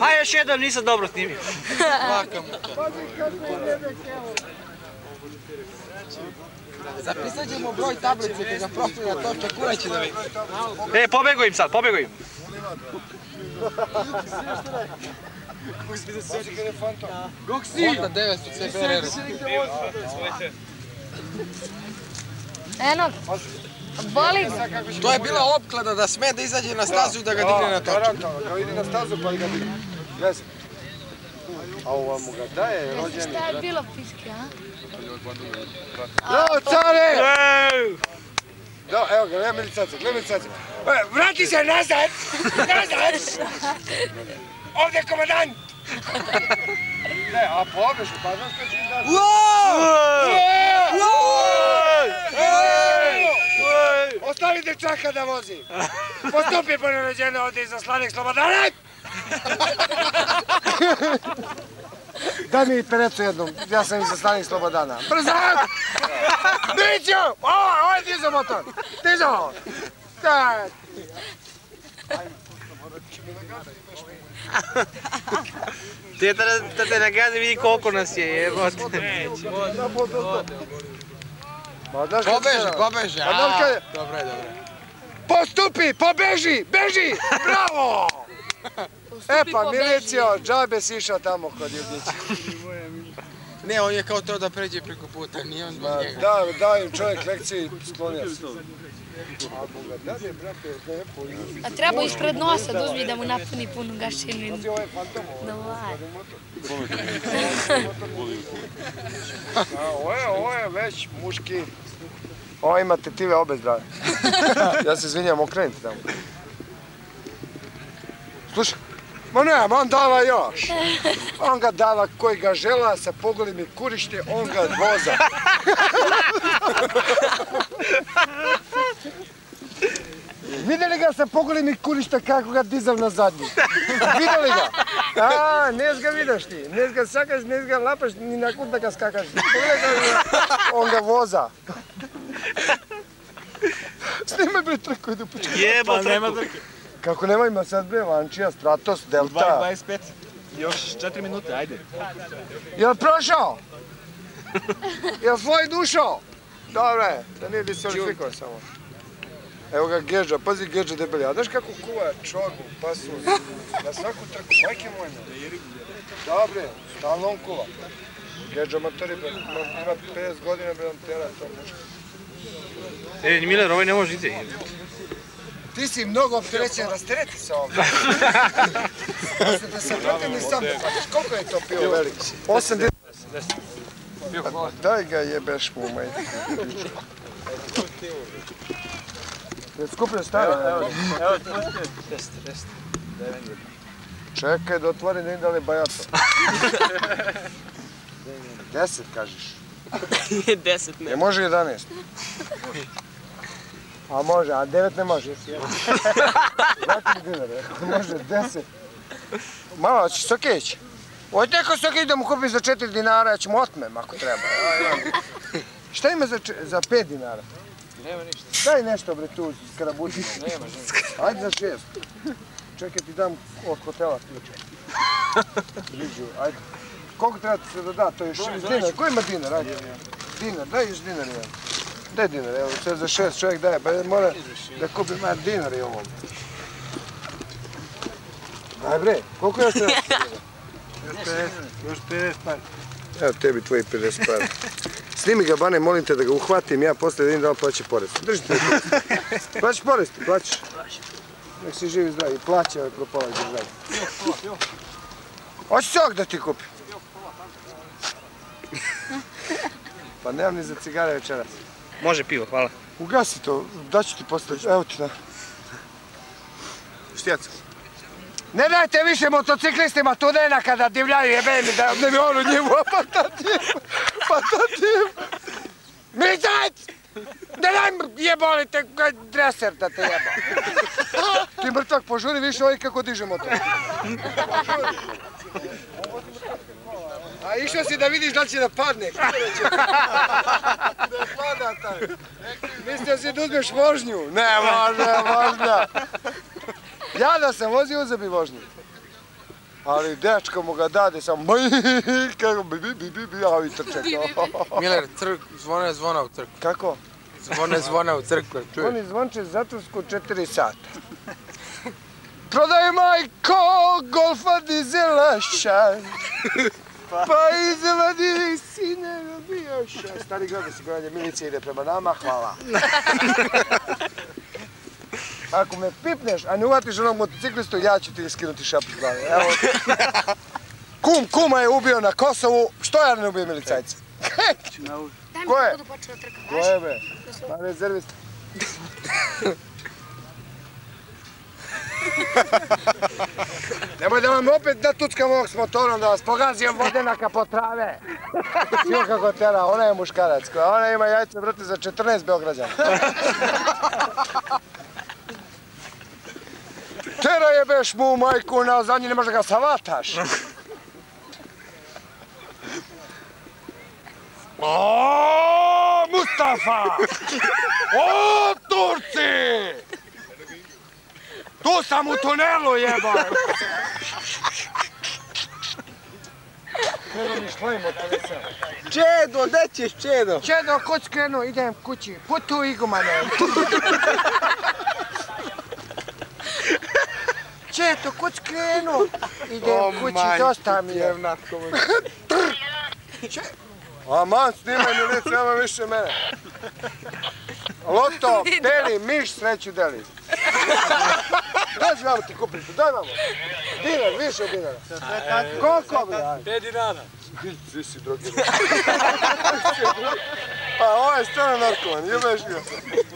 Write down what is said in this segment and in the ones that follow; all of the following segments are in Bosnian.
A još jedan nisam dobro snimio. Zapisat ćemo broj tablice kada profila točka kura će da vidi. E, pobego im sad, pobego im. Onda 900 CBR. Eno, boli ga. To je bila opklada da sme da izađe na stazu i da ga digne na točku. Garantano, kao ide na stazu pa ga digne. Jesi. A ovo mu ga daje rođeni. Šta je bilo piške, a? Bravo, care! Ej! Da, evo ga, gledaj milicaca, gledaj milicaca. E, Vrati se nazad! Nazad! Ovdje je komandant! Ne, a pobešu, pa znaš kad ću im dati? Ostavi dečaka da vozi! Postupi po naređene ovdje iza slanih slobodana! Daj mi perecu jednom, ja sam iza slanih slobodana. Brzo! Mićo! Ovo, ovo je dizao motor! Dizao! Da! Teta da te nagazi vidi koliko nas je, jebote. Kad Pobeže, se- pobeže. Pa je- Dobro je, dobro je. Postupi, pobeži, beži! Bravo! E pa milicijo, džabe si išao tamo kod Ljubića. Ne, on je kao to da pređe preko puta, nije on zbog njega. Da, da im čovjek lekciji, sklonio se. A treba ispred nosa da uzmi da mu napuni punu gašinu. Znači ovo je ovo? Ovaj. Ovo je već muški. Ovo imate tive obe zdrave. Ja se izvinjam, okrenite tamo. Slušaj ma ne, on dava još. On ga dava koji ga žela sa pogolim i kurište, on ga voza. Vidjeli ga sa pogolim i kurišta kako ga dizav na zadnji? Vidjeli ga? A, nes ga vidaš ti, nes ga sakaš, nes ga lapaš, ni na kud da ga skakaš. On ga voza. Snimaj bre trku, idu. Jeba, nema da... Kako nema ima sad bre, Lančija, Stratos, Delta. 25. Još 4 minute, ajde. Jel prošao? Jel Floyd ušao? Dobro je, da nije diskvalifikao samo. Evo ga Geđa, pazi Geđa debeli, a znaš kako kuva čorbu, pasu, na svaku trku, majke moje ne. Dobre, stalno on kuva. Geđa matori, ima 50 godina, bre, on tera to muško. E, Miller, ovaj ne može ide. Ti si mnogo opterećen, rastereti se ovdje. Da sam protiv ni sam da patiš, koliko je to pio velik? 8 dinara. Pa Daj ga jebeš mu, majke. Je skupio stari? Evo, Evo, test, test. Čekaj da otvori, ne da li je bajato. Deset, kažeš. Deset ne. Ne može 11. A može, a devet ne može. Vrati mi dinar, može deset. Malo, hoćeš sokeć? Hoće neko sokeć da mu kupim za četiri dinara, ja ću mu otmem ako treba. Ja, ja. Šta ima za, za pet dinara? Nema ništa. Daj nešto bre tu, skarabuti. Nema, Ajde za šest. Čekaj ti dam od hotela ključe. Žiđu, ajde. Koliko treba ti se da da, to je šest dinar. Ko ima dinar, ajde. Dinar, daj još dinar jedan. Daj dinar, evo, sve za šest čovjek daje, pa mora da kupi mar dinar i ovom. Daj bre, koliko još treba? Još 50, još 50 par. Evo tebi tvoji 50 par. Snimi ga, Bane, molim te da ga uhvatim, ja posle da vidim da on plaće porez. Drži te. Plaćaš porez ti, plaćaš. Nek si živi zdravi, i plaća ovaj propalac državi. Hoćeš sok da ti kupim? Pa nemam ni za cigare večeras. Može pivo, hvala. Ugasi to, daću ti posle. Evo ti na. Štijac. Ne dajte više motociklistima tunena kada divljaju jebe mi da ne mi ono njemu, pa tatim, pa tatim. Milicac! Ne daj jebolite dreser da te jeba. Ti mrtvak požuri više ovaj kako diže motor. Požuri. A išao si da vidiš da će da padne. Da će? Da pada taj. Mislio si da uzmeš vožnju? Ne, može, možda. Ja da sam vozio, uzeo bi vožnju. Ali dečko mu ga dade samo kako bi bi bi bi bi, a ovi trče kao. Miler, crk, zvone zvona u crkvu. Kako? Zvone zvona u crkvu, čuješ? Oni zvonče zatvorsku 4 sata. Prodaj majko golfa dizela šaj. Pa izvadi sine bio šaj. Stari gleda se gledanje milicije ide prema nama, hvala. Ako me pipneš, a ne uvatiš onog motociklistu, ja ću ti skinuti šapu s glave. Evo. Kum, kuma je ubio na Kosovu, što ja ne ubijem milicajca? Mi Ko je? da budu počeo da trka. Ko je bre? Pa rezervist. Nemoj da vam opet da tuckam ovog s motorom, da vas pogazim vodenaka po trave. Sio kako tera, ona je muškarac, koja ona ima jajce, brate, za 14 Beograđana. Tera jebeš mu majku na zadnji, ne možda ga savataš. O, Mustafa! O, Turci! Tu sam u tunelu, mi šlajmo telesa. Čedo, gde ćeš Čedo? Čedo, kud skrenu, idem kući. Putu igumane. Čedo, kud skrenu? Idem kući, dosta mi je. Aman, snimaj mi lice, nema više mene. Loto, deli, miš, sreću deli. Daži vamo ti kupiti, daj vamo. Dinar, više od dinara. Koliko bi? 5 dinara. Ti si drugi. Pa ovo je stvarno narkoman, jebeš ga.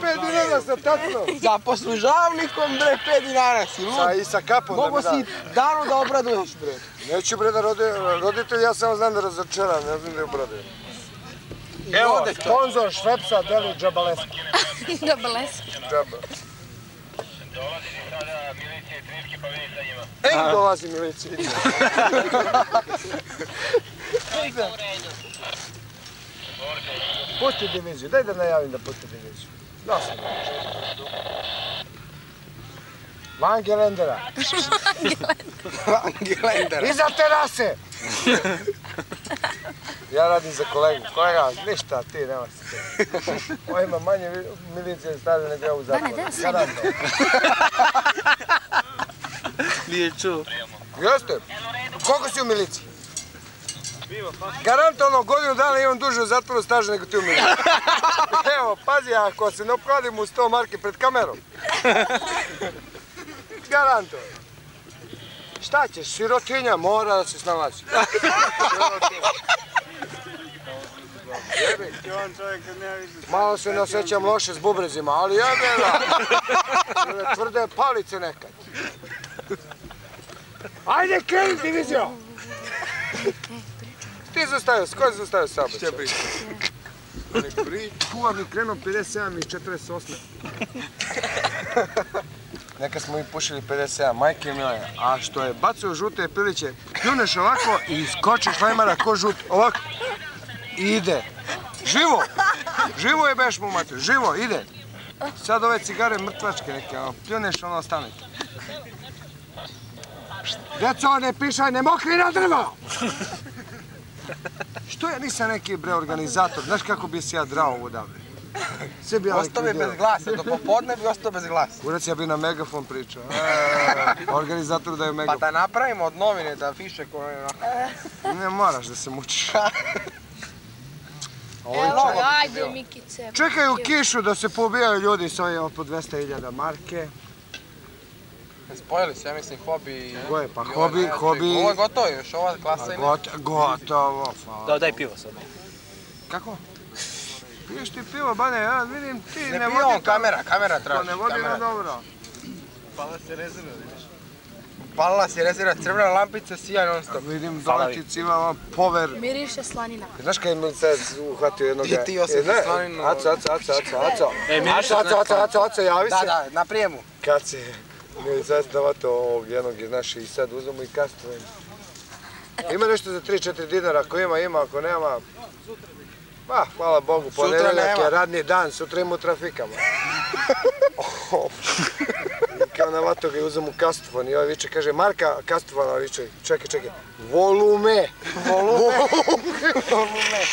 5 dinara sa tacnom. Za poslužavnikom, bre, 5 dinara si lud. Sa, I sa kapom da Mogu mi da. si dano da obraduješ, bre. Neću bre da rode, roditelj, ja samo znam da razočaram, ne znam da je obradujem. Evo, sponsor Švepsa, deli Džabalesku. Da beles. Džaba. Ej, dolazi milicija. Pusti diviziju, daj da najavim da pusti diviziju. Da sam. Van Gelendera. Angelender. Iza terase! ja radim za kolegu. Kolega, ništa, ti nema se te. Ovo ima manje milicije stavio nego ja u Bane, zatvoru. daj se. Garantno. Nije čuo. Jeste? Koliko si u miliciji? Garantovano godinu dana imam duže u zatvoru staža nego ti u miliciji. Evo, pazi, ako se ne opkladim u 100 marke pred kamerom. Garantovano. Šta ćeš, sirotinja mora da se snalazi. Jebi. Malo se ne osjećam loše s bubrezima, ali jebe da. Tvrde palice nekad. Ajde, kreni divizio! Ti zastavio, ko je zastavio saobraćaj? Šta priča? Nek priča. Kuva mi krenuo 57 i 48. Neka smo i pušili 57, majke mile. A što je bacio žute piliće, pljuneš ovako i skočiš lajmara ko žut, ovako. I ide. Živo! Živo je beš mu mater, živo, ide. Sad ove cigare mrtvačke neke, ono, pljuneš ono ostane. Deco, ne pišaj, ne mokri na drvo! Što ja nisam neki bre organizator, znaš kako bi se ja drao odavde? Sve bi ja Ostao je bez glasa, do popodne bi ostao bez glasa. Kurac, ja bi na megafon pričao. E, organizator daju Pa megafon. da napravimo od novine da fiše ko je na... Ne moraš da se mučiš. Ovo Evo, bi ajde. Mikice. Čekaj u kišu da se poubijaju ljudi s ovim po 200.000 marke. Spojili se, ja mislim, hobi i... Koje, pa i ovo hobi, najjače. hobi- Ovo je gotovo još, ova klasa i ne... Got, gotovo. hvala. Da, daj pivo sad. Kako? Piješ ti pivo, bane, ja vidim ti Ne ne, vodi on, kamera, kamera To traži. ne vodi na kamera. dobro. Palila se rezerva, crvena lampica, sija non stop. Vidim dole ti civama pover. Miriše slanina. Znaš kad je milicajac uhvatio jednog... Je ti osjeti slaninu. Aco, aco, aco, aco, aco. E, miriše Aco, aco, aco, aco, aco, javi Da, se. da, na prijemu. Kad se milicajac navatao ovog jednog iz naših i sad uzmemo i kastrujemo. Ima nešto za 3-4 dinara, ako ima, ima, ako nema... Pa, hvala Bogu, ponedeljak je radni dan, sutra ima u trafikama. kao navato ga i uzem u kastofon i ovaj viče, kaže Marka kastofon, ovaj viče, čekaj, čekaj, volume, volume, volume.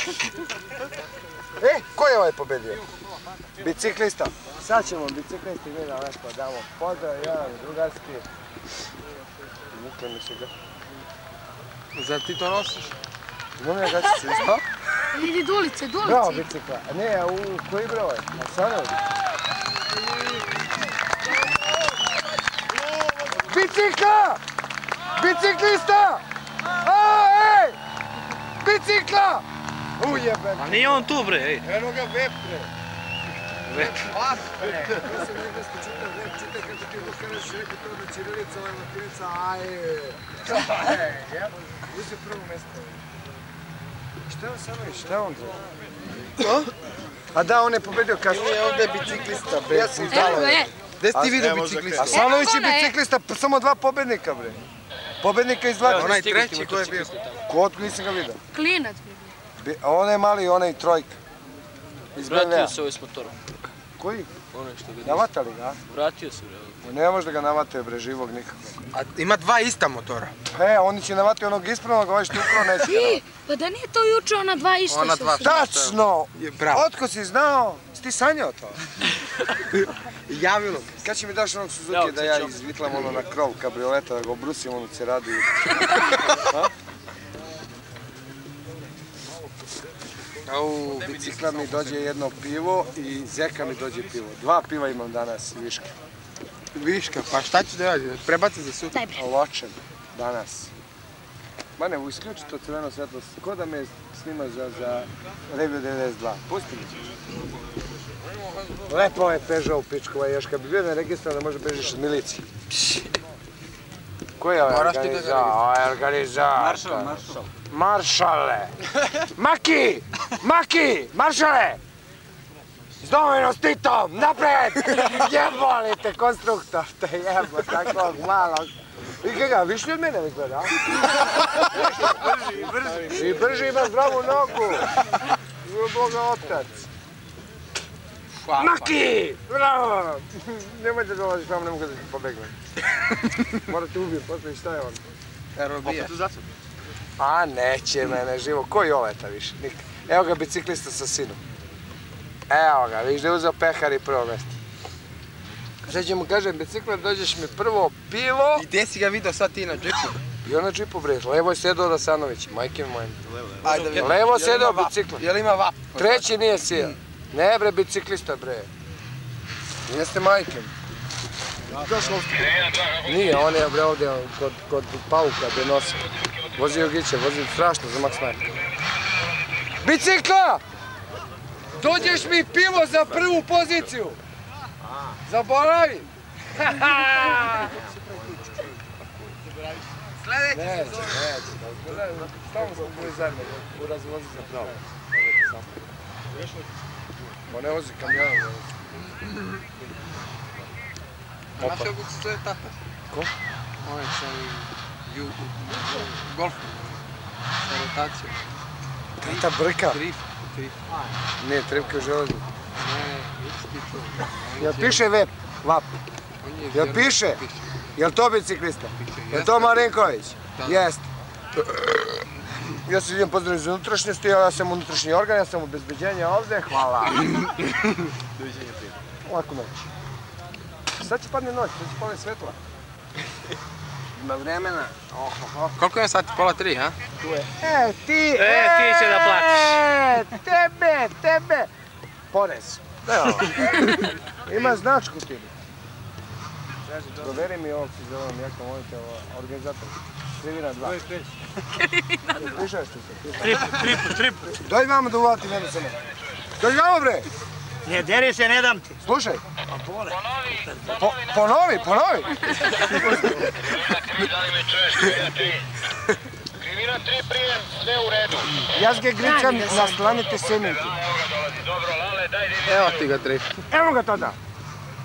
E, ko je ovaj pobedio? Biciklista. Sad ćemo biciklisti mi da lepo damo pozdrav, jedan drugarski. Vukle mi se ga. Zar ti to nosiš? Imam ja gačicu isto? Idi do ulice, do Bravo, bicikla. Ne, u koji broj? Na Sanovi? Bicikla! Biciklista! A, ej! Bicikla! Ujebe. A nije on tu bre, ej. Eno ga vep, bre. Vep. Pas, bre. Ja sam negdje ste čitao vep, čitaj kako ti mu kažeš rekao to da Čirilica, ovaj latinica, aje. Ej, jebo, uzi prvo mjesto. Šta je on Sanović, šta je on to? A da, on je pobedio kasno. Nije ovdje biciklista, bre. Ja sam ga, je. Gde si ti vidio A biciklista? Sanović je Evo ga, je. biciklista, pa samo dva pobednika, bre. Pobednika iz dva. Onaj treći, ko je bio? Kod nisam ga vidio. Klinac bi bio. Bi- A onaj mali, onaj trojka. Iz BMW. Vratio se ovaj s motorom. Кој? Оној што го навата ли га? Вратио се бре. Не може да го навате бре живог никако. А има два иста мотора. Е, они ќе навати оног исправно, го што управо не си. Па да не е тој учи она два исто. Она два. Тачно. Браво. Отко си знао? Сти сањао тоа. Јавило. Кај ќе ми даш оног Сузуки да ја извитлам оно на кров кабриолета, да го брусим оно се ради. Au, Bicikla mi dođe jedno pivo i zeka mi dođe pivo. Dva piva imam danas, viška. viška, pa šta ću da radim? Prebaci za sutra. Ločen, danas. Ma ne, isključi to crveno svetlo, ko da me snima za, za Review 92. Pusti mi. Lepo je Peugeot u pičku, ovaj, još kad bi bio na registru, da može bežiš od milicije. Ko je ovaj Moraš ti da ga organizao? Ovaj organizao. Maršal, maršal. Maršale! Maki! Maki! Maršale! S domovino s Titom! Napred! Jebali te konstruktor, te jebo, takvog malog. I ga, višli od mene izgleda, a? Brži, brži. I brži ima zdravu nogu. I Boga otac. Hvala. Maki! Bravo! Nemoj da dolaziš vam, ne mogu da ti pobegnem. Morate ubijem, posle šta je on? Aerobija. A neće mene živo, ko Joleta više, nikad. Evo ga biciklista sa sinom. Evo ga, vidiš da je uzeo pehar i prvo mjesto. Sad ćemo kažem, biciklar, dođeš mi prvo pivo I gdje si ga vidio sad ti na džipu? i ona džipu bre, levo je sedao Rasanović, majke mi moje. Ajde, vidim. Levo Jel sedao ima vap? biciklar. Jel ima vap? Treći nije sija. Ne bre, biciklista bre. Jeste majke. Nije, on je bre ovdje kod, kod pauka gdje nosi. Vozi Jogiće, vozi strašno za Max Mark. Bicikla! Dođeš mi pivo za prvu poziciju. Zaboravi. Sljedeći. Neće, neće. Stavno smo bili zajedno. Uraz vozi za pravo. On ne vozi ne vozi. Znaš kako se zove tata? Ko? Ovaj sa ju, golf. Sa rotacijom. Tata brka. Trif. Trif. Ne, tripke u železnu. Ne, nisi ti čuo. On je Jel piše vep? Vap. Je Jel piše? Jel to biciklista? Jel to Marinković? Da. Ja se idem pozdraviti za unutrašnjosti, ja sam unutrašnji organ, ja sam obezbeđenje ovde, hvala. Doviđenja prije. Laku noć. Sad će padne noć, sad će padne svetla. Ima vremena. Oh, oh, oh. Koliko je sati? Pola tri, ha? Tu je. E, ti, E, ti će da platiš. E, tebe, tebe. Porez. Evo. Ima značku ti. Doveri mi ovog si zovem, ja kao molite ovo, organizator. Krivina dva. Se, piše. Tripu, tripu, tripu. Dođi vamo da uvati mene samo. Dođi vamo bre. Ne, deri se, ne dam ti. Slušaj. Po, ponovi, ponovi. Krivina 3 prijem, sve u redu. Ja ga gričam na slanite seminki. Dobro, Lale, daj di Evo ti ga trif. Evo ga tada.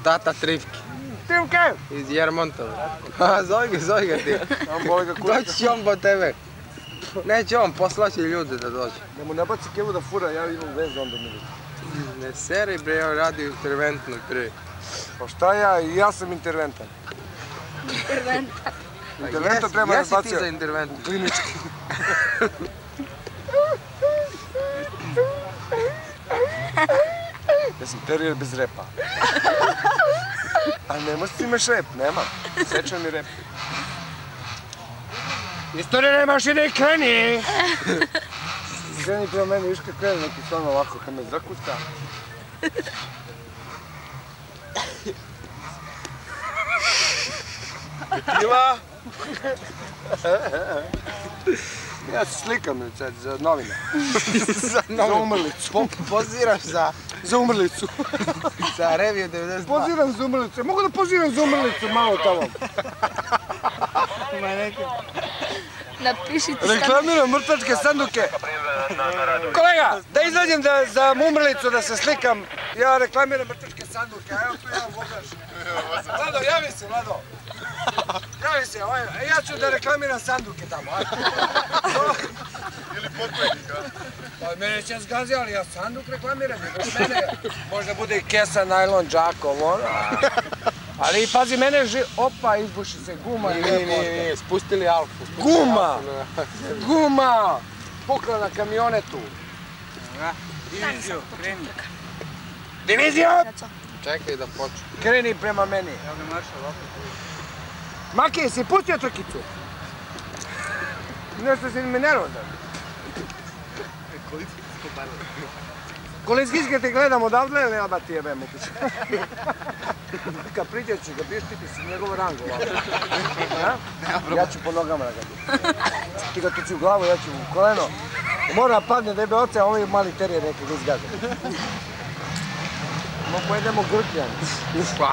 Tata Trifki. Timke. Iz Jermontova. Ha, zove ga, zove ga ti. Doći će on po tebe. Neće on, poslaće ljude da dođe. Da mu ne baci kevu da fura, ja imam vezu onda mi vidi. Ne seri bre, on radi interventno pre. Pa šta ja, i ja sam interventan. Interventa. Interventan treba Jesi ti za intervent? u klinički. Ja sam terijer bez repa. A nemaš ti imaš rep, nema. Sečan mi rep. Istorija nemaš ide i kreni! Kreni prema meni, viš kad kreni neki stvarno ovako, kad me zakuca. Pila? Ja se slikam sad za novine. za Za umrlicu. Po, poziraš za, Za umrlicu. za reviju 92. Poziram za umrlicu. Mogu da poziram za umrlicu malo tamo. Napišite sad. Reklamiram mrtvačke sanduke. Kolega, da izađem da, za umrlicu da se slikam. Ja reklamiram mrtvačke sanduke. a Evo tu jedan vozač. Vlado, javi se, Vlado. Javi se, ovaj, e, ja ću da reklamiram sanduke tamo. ajde. Ili pokojnika. Pa mene će zgazi, ali ja sanduk reklamiram. bez mene možda bude i kesa, najlon, džak, ovo, ono. Ali pazi, mene ži... Opa, izbuši se guma. Nije, nije, jebote. nije, spustili Alfu. spustili Guma! Alfu na- Guma! Pukla na kamionetu. Diviziju, kreni. Divizija! Čekaj da počne. Kreni prema meni. Evo ga maršal opet. Maki, si pustio trkicu? Nešto si mi nervozan. Kolinskijske te gledam odavde ili nema ti jebe mu piše? Kad priđe ću ga biš ti si njegov rang. Ja? Ću po nogama da ga biš. Ti ga tući u glavu, ja ću u koleno. Mora padne da jebe oce, a ovi mali terijer neki ga izgaze. Mo pojedemo grkljan.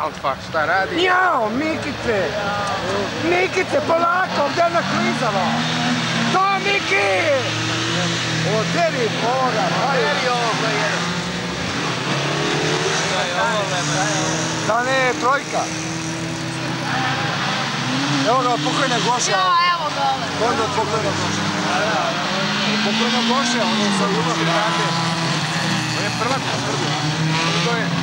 Alfa, šta radi? Jao, Mikice! Mikice, polako, gdje na klizava? To, Miki! Oderi, Bora, Oderi ovo je. Da ne, trojka. Evo ga, pokojna Goša. Ja, evo ga. Kod od pokojna Goša. Pokojna Goša, on je sa Ljubav rade. On je prvak na Srbiju. To je,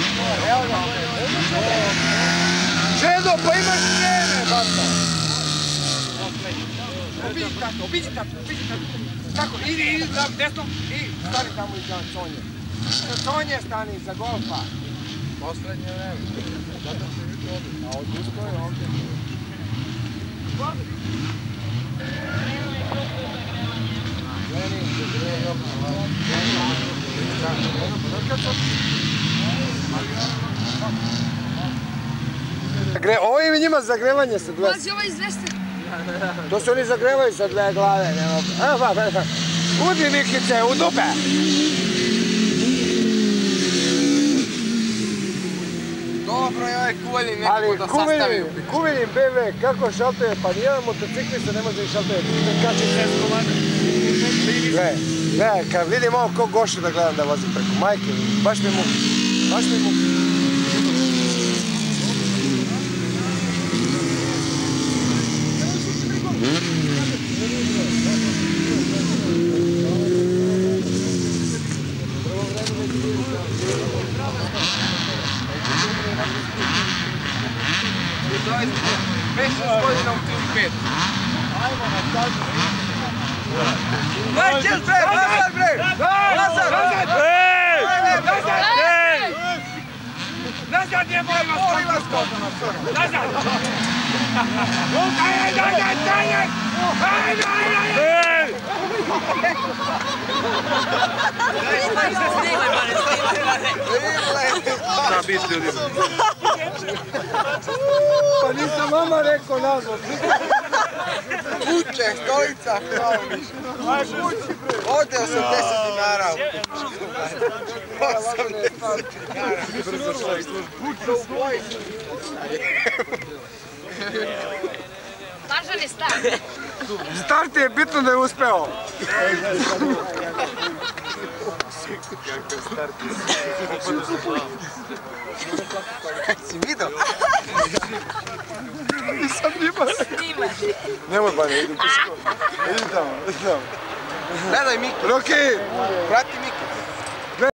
Čedo, pa imaš vreme, bata. Obiđi tako, obiđi tako, obiđi tako. Tako, idi, idi, da, desno, i stani tamo iza Sonje. Sonje stani, iza golfa. Poslednje vreme. A odustao je ovdje. Gre, ovo je njima zagrevanje sad. Pazi ovaj izveste. To se oni zagrevaju sa dve glave. Evo, pa, pa, pa. Udi Mikice, u dupe! Dobro je ovaj kuvalji Ali nekako da sastavio. kuvinim, kuvinim BV, kako šaltuje, pa nijedan motociklista ne može i šaltuje. Kači šest komada. Gle, gle, kad vidim ovo ko goše da gledam da vozim preko majke, baš mi mu, baš mi mu. Već šest godina u tim pet. Najčeš bre, nazad bre! Nazad! Nazad! Ej! Nazad je moj masko! Nazad! Ajde, ajde, ajde! Ajde, ajde, ajde! Šta biti ljudi? Pa nisam vama rekao nazad. Kuće, stolica, hvala ništa. Ode 80 dinara. 80 dinara. Kuće u boji. Važan je stav. Start je bitno da je uspeo. Si vidio? Nisam njima. Snimaš. Nemoj Banja, idi pisko. Idi tamo, idi tamo. Gledaj Miki, Roki, prati Miki.